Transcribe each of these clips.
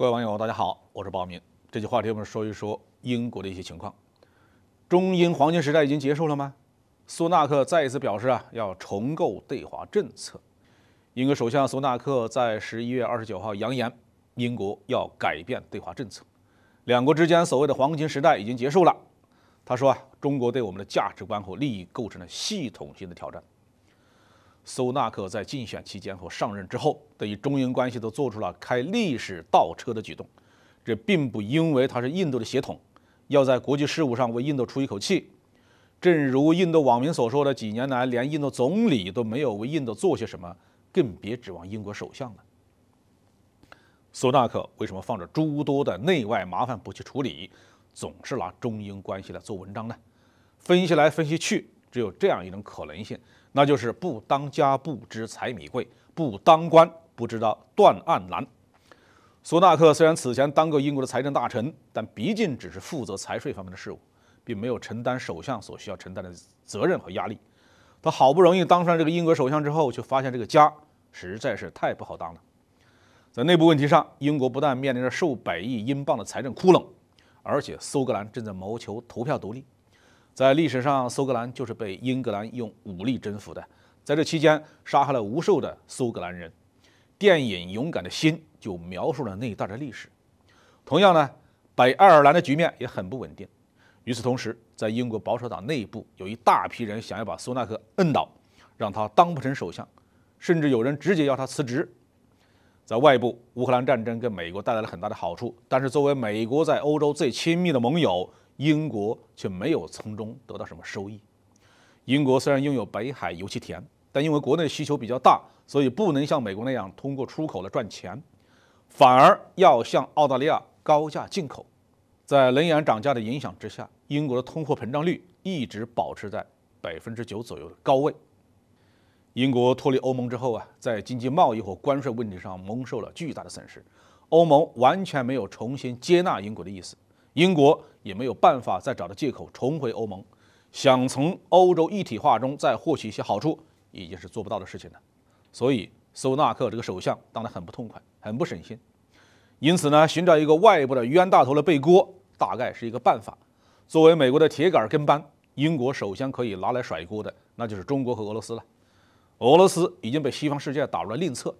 各位网友，大家好，我是鲍明。这期话题我们说一说英国的一些情况。中英黄金时代已经结束了吗？苏纳克再一次表示啊，要重构对华政策。英国首相苏纳克在十一月二十九号扬言，英国要改变对华政策。两国之间所谓的黄金时代已经结束了。他说啊，中国对我们的价值观和利益构成了系统性的挑战。苏纳克在竞选期间和上任之后，对于中英关系都做出了开历史倒车的举动。这并不因为他是印度的血统，要在国际事务上为印度出一口气。正如印度网民所说的，几年来连印度总理都没有为印度做些什么，更别指望英国首相了。苏纳克为什么放着诸多的内外麻烦不去处理，总是拿中英关系来做文章呢？分析来分析去，只有这样一种可能性。那就是不当家不知柴米贵，不当官不知道断案难。苏纳克虽然此前当过英国的财政大臣，但毕竟只是负责财税方面的事务，并没有承担首相所需要承担的责任和压力。他好不容易当上这个英国首相之后，却发现这个家实在是太不好当了。在内部问题上，英国不但面临着数百亿英镑的财政窟窿，而且苏格兰正在谋求投票独立。在历史上，苏格兰就是被英格兰用武力征服的。在这期间，杀害了无数的苏格兰人。电影《勇敢的心》就描述了那一段的历史。同样呢，北爱尔兰的局面也很不稳定。与此同时，在英国保守党内部，有一大批人想要把苏纳克摁倒，让他当不成首相，甚至有人直接要他辞职。在外部，乌克兰战争给美国带来了很大的好处，但是作为美国在欧洲最亲密的盟友。英国却没有从中得到什么收益。英国虽然拥有北海油气田，但因为国内需求比较大，所以不能像美国那样通过出口来赚钱，反而要向澳大利亚高价进口。在能源涨价的影响之下，英国的通货膨胀率一直保持在百分之九左右的高位。英国脱离欧盟之后啊，在经济贸易和关税问题上蒙受了巨大的损失。欧盟完全没有重新接纳英国的意思。英国也没有办法再找到借口重回欧盟，想从欧洲一体化中再获取一些好处，已经是做不到的事情了。所以，苏纳克这个首相当得很不痛快，很不省心。因此呢，寻找一个外部的冤大头来背锅，大概是一个办法。作为美国的铁杆跟班，英国首先可以拿来甩锅的，那就是中国和俄罗斯了。俄罗斯已经被西方世界打入了另册，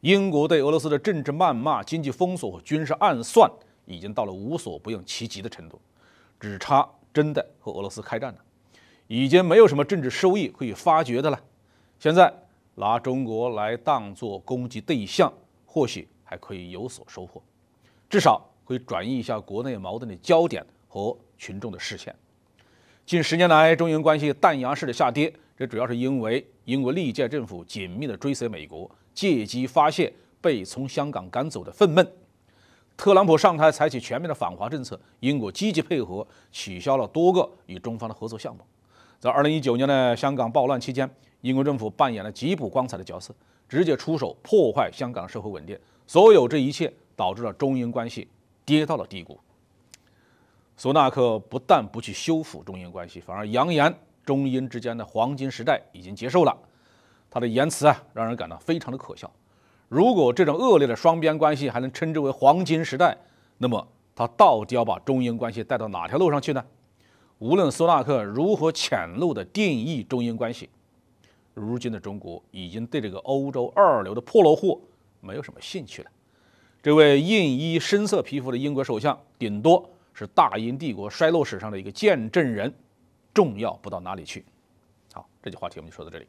英国对俄罗斯的政治谩骂、经济封锁和军事暗算。已经到了无所不用其极的程度，只差真的和俄罗斯开战了，已经没有什么政治收益可以发掘的了。现在拿中国来当做攻击对象，或许还可以有所收获，至少可以转移一下国内矛盾的焦点和群众的视线。近十年来，中英关系弹牙式的下跌，这主要是因为英国历届政府紧密的追随美国，借机发泄被从香港赶走的愤懑。特朗普上台采取全面的反华政策，英国积极配合，取消了多个与中方的合作项目。在2019年的香港暴乱期间，英国政府扮演了极不光彩的角色，直接出手破坏香港社会稳定。所有这一切导致了中英关系跌到了低谷。苏纳克不但不去修复中英关系，反而扬言中英之间的黄金时代已经结束了。他的言辞啊，让人感到非常的可笑。如果这种恶劣的双边关系还能称之为黄金时代，那么他到底要把中英关系带到哪条路上去呢？无论苏纳克如何浅露的定义中英关系，如今的中国已经对这个欧洲二流的破落户没有什么兴趣了。这位印衣深色皮肤的英国首相，顶多是大英帝国衰落史上的一个见证人，重要不到哪里去。好，这句话题我们就说到这里。